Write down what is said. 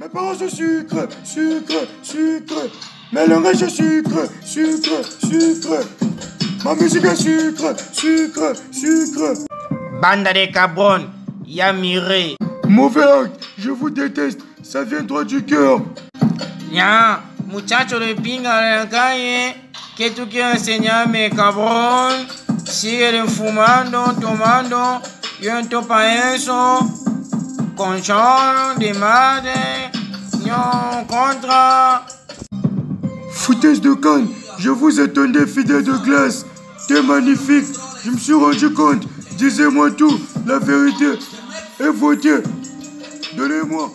Mes parents sont sucre, sucre, sucre. Mes langages sont sucre, sucre, sucre. Ma musique est sucre, sucre, sucre. Banda de cabron, ya miré. Mauvais acte, je vous déteste, ça vient droit du cœur. Ya, muchacho de pinga la calle, que tú quieres enseñarme, cabrón? Sigue fumando, tomando, yo entro pa' eso. Conchón de madre, contra. Foutaise de canne, je vous attendais fidèle de glace. T'es magnifique, je me suis rendu compte. Disez-moi tout, la vérité. Et votez. Donnez-moi.